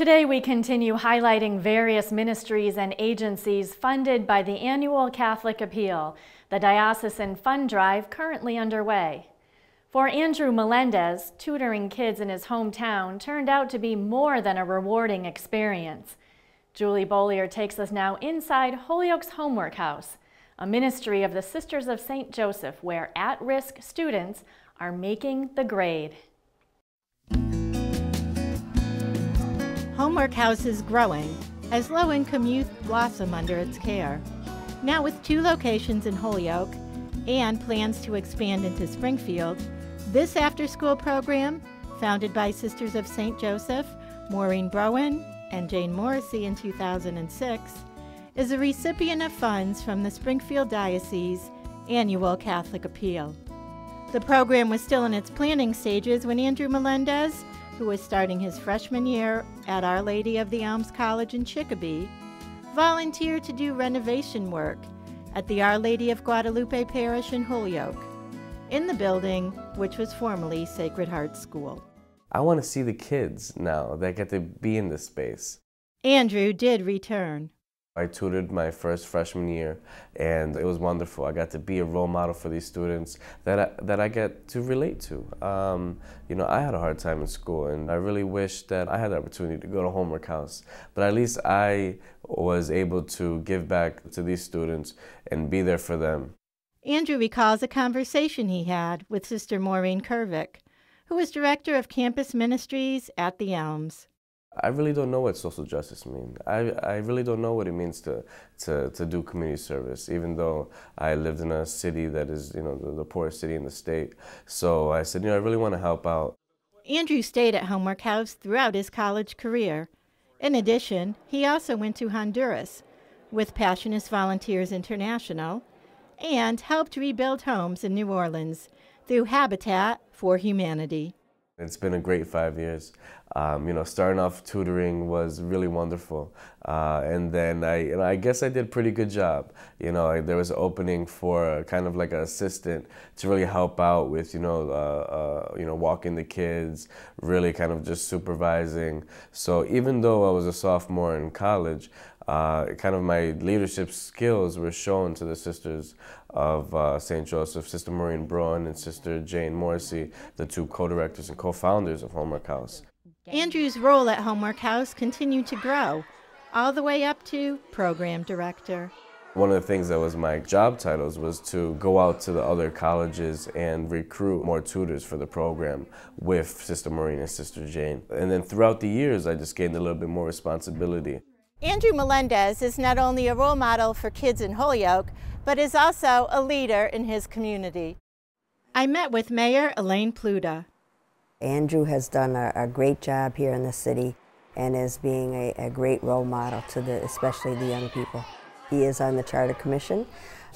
Today we continue highlighting various ministries and agencies funded by the annual Catholic Appeal, the Diocesan Fund Drive currently underway. For Andrew Melendez, tutoring kids in his hometown turned out to be more than a rewarding experience. Julie Bollier takes us now inside Holyoke's Homework House, a ministry of the Sisters of St. Joseph where at-risk students are making the grade. Homework House is growing as low-income youth blossom under its care. Now with two locations in Holyoke and plans to expand into Springfield, this after-school program, founded by Sisters of St. Joseph, Maureen Broughan and Jane Morrissey in 2006, is a recipient of funds from the Springfield Diocese annual Catholic Appeal. The program was still in its planning stages when Andrew Melendez who was starting his freshman year at Our Lady of the Elms College in Chicopee, volunteered to do renovation work at the Our Lady of Guadalupe Parish in Holyoke, in the building which was formerly Sacred Heart School. I want to see the kids now that get to be in this space. Andrew did return. I tutored my first freshman year, and it was wonderful. I got to be a role model for these students that I, that I get to relate to. Um, you know, I had a hard time in school, and I really wish that I had the opportunity to go to Homework House. But at least I was able to give back to these students and be there for them. Andrew recalls a conversation he had with Sister Maureen Kervick, who was director of campus ministries at the Elms. I really don't know what social justice means. I, I really don't know what it means to, to, to do community service, even though I lived in a city that is, you know, the, the poorest city in the state. So I said, you know, I really want to help out. Andrew stayed at Homework House throughout his college career. In addition, he also went to Honduras with Passionist Volunteers International and helped rebuild homes in New Orleans through Habitat for Humanity. It's been a great five years. Um, you know, starting off tutoring was really wonderful, uh, and then I, you know, I guess I did a pretty good job. You know, there was an opening for kind of like an assistant to really help out with, you know, uh, uh, you know, walking the kids, really kind of just supervising. So even though I was a sophomore in college, uh, kind of my leadership skills were shown to the sisters of uh, St. Joseph, Sister Maureen Broughan and Sister Jane Morrissey, the two co-directors and co-founders of Homework House. Andrew's role at Homework House continued to grow, all the way up to program director. One of the things that was my job titles was to go out to the other colleges and recruit more tutors for the program with Sister Maureen and Sister Jane. And then throughout the years, I just gained a little bit more responsibility. Andrew Melendez is not only a role model for kids in Holyoke, but is also a leader in his community. I met with Mayor Elaine Pluta. Andrew has done a, a, great job here in the city and is being a, a great role model to the, especially the young people. He is on the Charter Commission.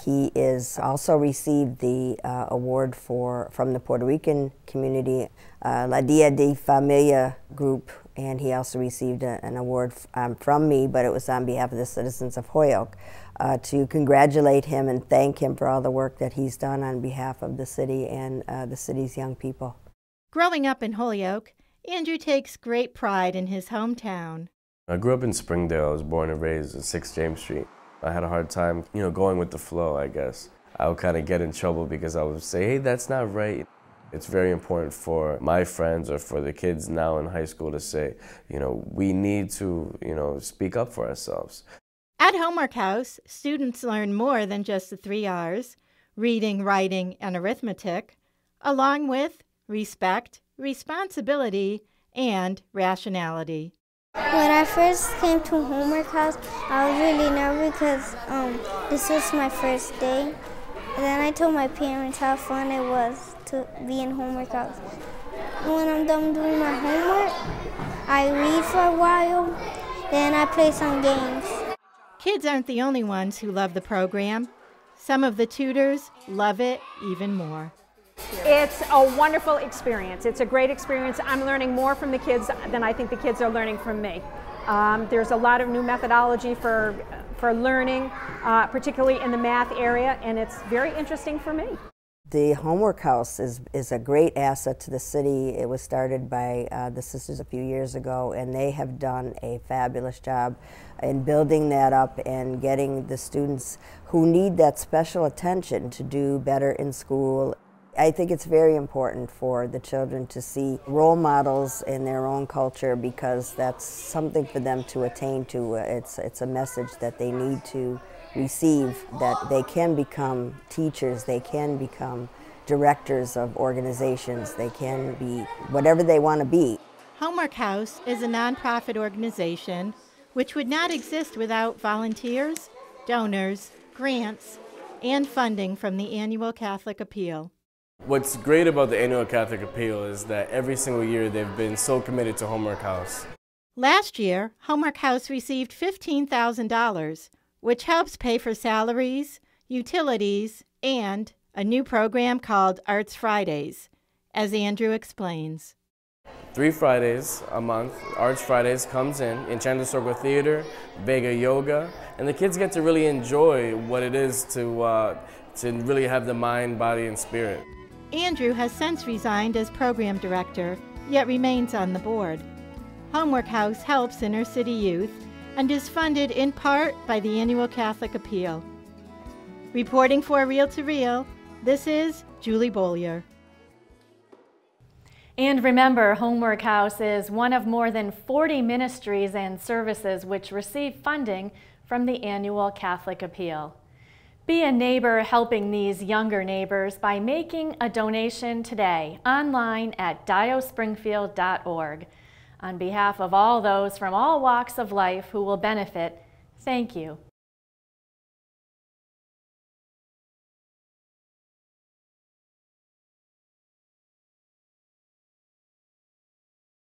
He is also received the uh, award for from the Puerto Rican community, uh, La Dia de Familia group and he also received a, an award um, from me, but it was on behalf of the citizens of Holyoke, uh, to congratulate him and thank him for all the work that he's done on behalf of the city and uh, the city's young people. Growing up in Holyoke, Andrew takes great pride in his hometown. I grew up in Springdale. I was born and raised at 6 James Street. I had a hard time, you know, going with the flow, I guess. I would kind of get in trouble because I would say, hey, that's not right. It's very important for my friends or for the kids now in high school to say, you know, we need to, you know, speak up for ourselves. At Homework House, students learn more than just the three R's reading, writing, and arithmetic, along with respect, responsibility, and rationality. When I first came to Homework House, I was really nervous because um, this was my first day. And then I told my parents how fun it was to be in homework house. When I'm done doing my homework, I read for a while, then I play some games. Kids aren't the only ones who love the program. Some of the tutors love it even more. It's a wonderful experience. It's a great experience. I'm learning more from the kids than I think the kids are learning from me. Um, there's a lot of new methodology for for learning, uh, particularly in the math area, and it's very interesting for me. The Homework House is, is a great asset to the city. It was started by uh, the sisters a few years ago, and they have done a fabulous job in building that up and getting the students who need that special attention to do better in school. I think it's very important for the children to see role models in their own culture because that's something for them to attain to. It's, it's a message that they need to receive that they can become teachers, they can become directors of organizations, they can be whatever they want to be. Homework House is a nonprofit organization which would not exist without volunteers, donors, grants, and funding from the annual Catholic Appeal. What's great about the annual Catholic Appeal is that every single year they've been so committed to Homework House. Last year, Homework House received $15,000 which helps pay for salaries, utilities, and a new program called Arts Fridays, as Andrew explains. Three Fridays a month, Arts Fridays comes in, Enchanted Circle Theater, Vega Yoga, and the kids get to really enjoy what it is to, uh, to really have the mind, body, and spirit. Andrew has since resigned as program director, yet remains on the board. Homework House helps inner city youth and is funded in part by the annual Catholic Appeal. Reporting for Real to Reel, this is Julie Bollier. And remember, Homework House is one of more than 40 ministries and services which receive funding from the annual Catholic Appeal. Be a neighbor helping these younger neighbors by making a donation today online at diospringfield.org. On behalf of all those from all walks of life who will benefit, thank you.